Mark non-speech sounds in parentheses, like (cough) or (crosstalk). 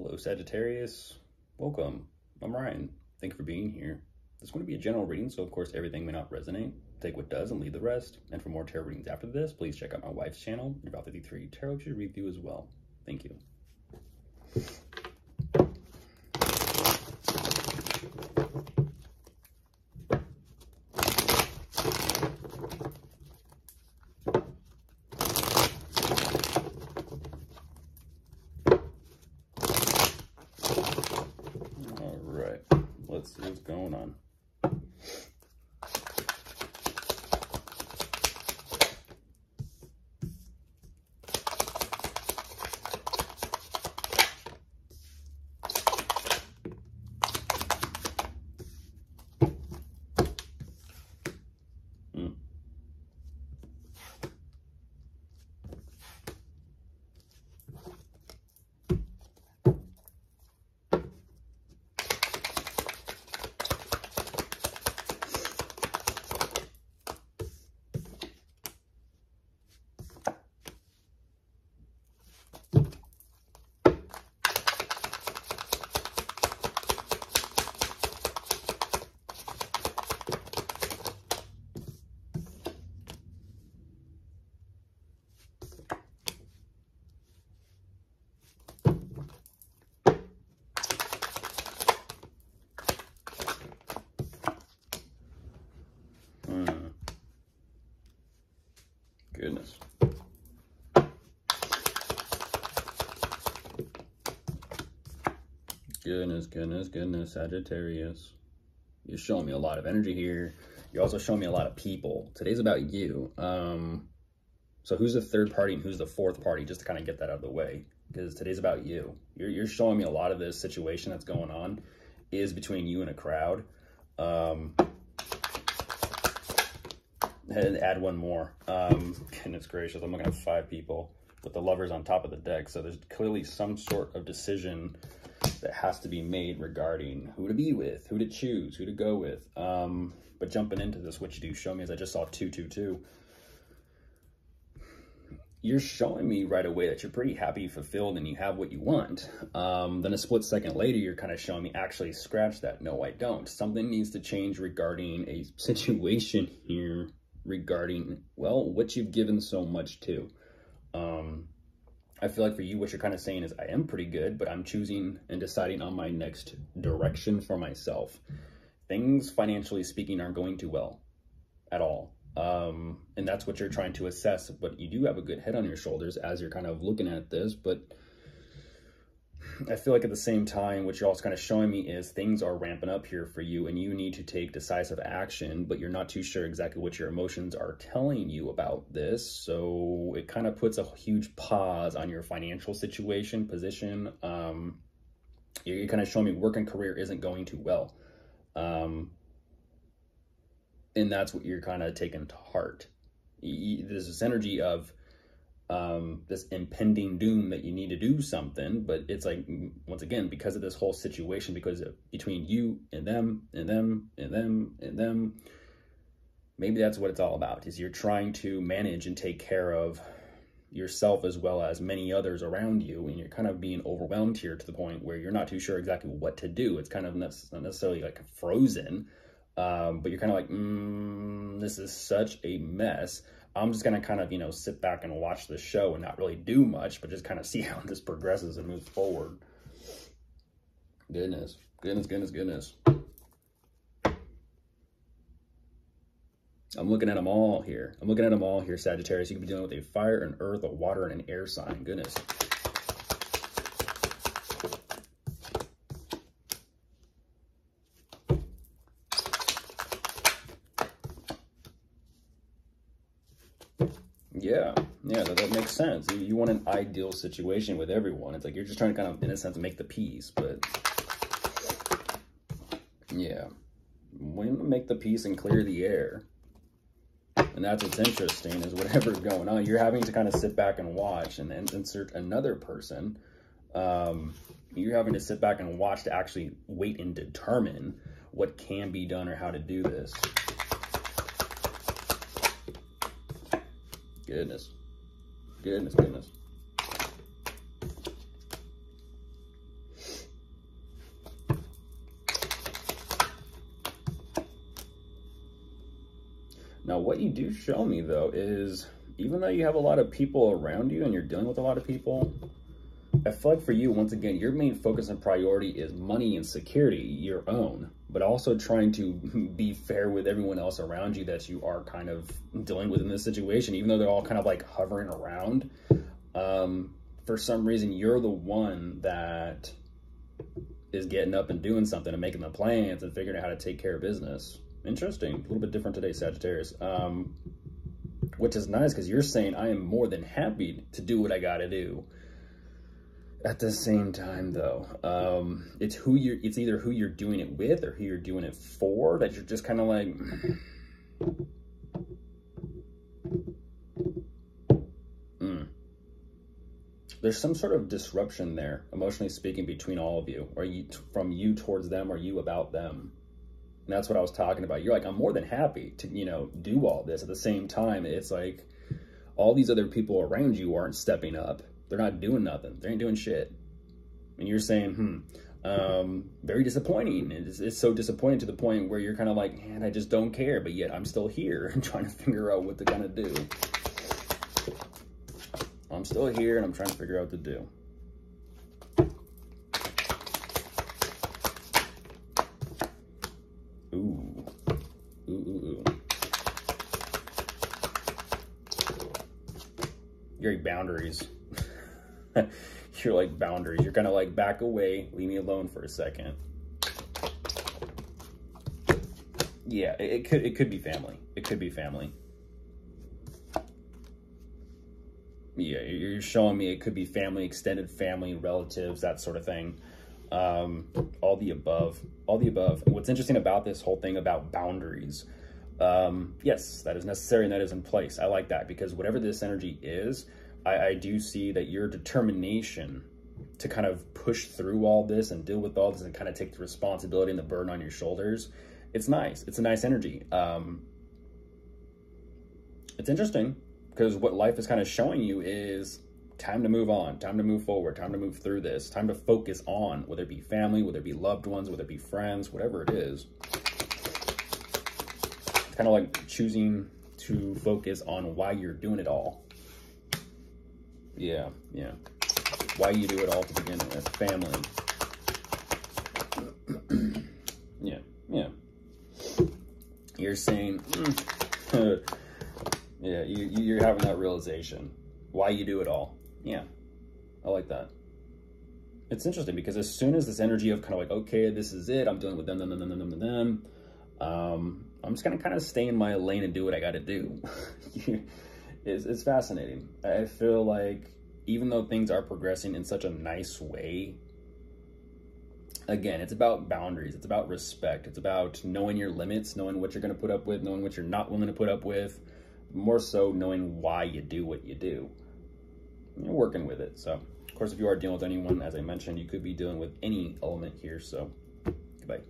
Hello, Sagittarius. Welcome. I'm Ryan. Thank you for being here. This is going to be a general reading, so of course everything may not resonate. Take what does and leave the rest. And for more tarot readings after this, please check out my wife's channel, Val 333 Tarot should read you as well. Thank you. All right, let's see what's going on. Hmm. Hmm. Goodness. Goodness, goodness, goodness, Sagittarius. You're showing me a lot of energy here. You're also showing me a lot of people. Today's about you. Um, so who's the third party and who's the fourth party, just to kind of get that out of the way? Because today's about you. You're, you're showing me a lot of this situation that's going on is between you and a crowd. Um, and add one more. Um, goodness gracious, I'm looking at five people with the lovers on top of the deck. So there's clearly some sort of decision that has to be made regarding who to be with, who to choose, who to go with. Um, but jumping into this, what you do show me is I just saw 222. You're showing me right away that you're pretty happy, fulfilled, and you have what you want. Um, then a split second later, you're kind of showing me, actually, scratch that. No, I don't. Something needs to change regarding a situation here regarding, well, what you've given so much to. Um, I feel like for you, what you're kind of saying is I am pretty good, but I'm choosing and deciding on my next direction for myself. Things, financially speaking, aren't going too well at all. Um, and that's what you're trying to assess, but you do have a good head on your shoulders as you're kind of looking at this, but I feel like at the same time, what you're also kind of showing me is things are ramping up here for you and you need to take decisive action, but you're not too sure exactly what your emotions are telling you about this. So it kind of puts a huge pause on your financial situation, position. Um, you're, kind of showing me work and career isn't going too well. Um, and that's what you're kind of taking to heart. There's this energy of um, this impending doom that you need to do something, but it's like once again because of this whole situation, because between you and them and them and them and them, maybe that's what it's all about. Is you're trying to manage and take care of yourself as well as many others around you, and you're kind of being overwhelmed here to the point where you're not too sure exactly what to do. It's kind of not necessarily like frozen, um, but you're kind of like, mm, this is such a mess. I'm just gonna kind of, you know, sit back and watch the show and not really do much, but just kind of (laughs) see how this progresses and moves forward. Goodness, goodness, goodness, goodness. I'm looking at them all here. I'm looking at them all here, Sagittarius. You could be dealing with a fire, an earth, a water, and an air sign. Goodness. Yeah, yeah, that, that makes sense. You, you want an ideal situation with everyone. It's like you're just trying to kind of, in a sense, make the peace, but yeah, when make the peace and clear the air. And that's what's interesting is whatever's (laughs) going on, you're having to kind of sit back and watch and, and insert another person. Um, you're having to sit back and watch to actually wait and determine what can be done or how to do this. Goodness. Goodness, goodness. Now, what you do show me, though, is even though you have a lot of people around you and you're dealing with a lot of people, I feel like for you, once again, your main focus and priority is money and security, your own but also trying to (laughs) be fair with everyone else around you that you are kind of dealing with in this situation, even though they're all kind of like hovering around. Um, for some reason, you're the one that is getting up and doing something and making the plans and figuring out how to take care of business. Interesting. A little bit different today, Sagittarius. Um, which is nice because you're saying I am more than happy to do what I got to do. At the same time, though, um, it's who you're. It's either who you're doing it with or who you're doing it for. That you're just kind of like. Mm. There's some sort of disruption there, emotionally speaking, between all of you, or you from you towards them, or you about them. And that's what I was talking about. You're like, I'm more than happy to, you know, do all this. At the same time, it's like all these other people around you aren't stepping up. They're not doing nothing. They ain't doing shit. And you're saying, hmm, um, very disappointing. It's, it's so disappointing to the point where you're kind of like, man, I just don't care. But yet I'm still here and (laughs) trying to figure out what they're to do. I'm still here and I'm trying to figure out what to do. Ooh. Ooh, ooh, ooh. Boundaries. (laughs) You're like boundaries. You're kind of like back away, leave me alone for a second. Yeah, it, it could it could be family. It could be family. Yeah, you're showing me it could be family, extended family, relatives, that sort of thing um, all the above, all the above. What's interesting about this whole thing about boundaries, um, yes, that is necessary and that is in place. I like that because whatever this energy is, I, I do see that your determination to kind of push through all this and deal with all this and kind of take the responsibility and the burden on your shoulders, it's nice. It's a nice energy. Um, it's interesting because what life is kind of showing you is time to move on, time to move forward, time to move through this, time to focus on, whether it be family, whether it be loved ones, whether it be friends, whatever it is. It's kind of like choosing to focus on why you're doing it all. Yeah, yeah. Why you do it all to begin with. Family. (clears throat) yeah, yeah. You're saying, (laughs) yeah, you, you're having that realization. Why you do it all. Yeah, I like that. It's interesting because as soon as this energy of kind of like, okay, this is it, I'm dealing with them, them, them, them, them, them, them, um, I'm just gonna kind of stay in my lane and do what I got to do. (laughs) it's, it's fascinating. I feel like even though things are progressing in such a nice way, again, it's about boundaries. It's about respect. It's about knowing your limits, knowing what you're going to put up with, knowing what you're not willing to put up with. More so, knowing why you do what you do you're working with it. So, of course, if you are dealing with anyone, as I mentioned, you could be dealing with any element here. So, goodbye.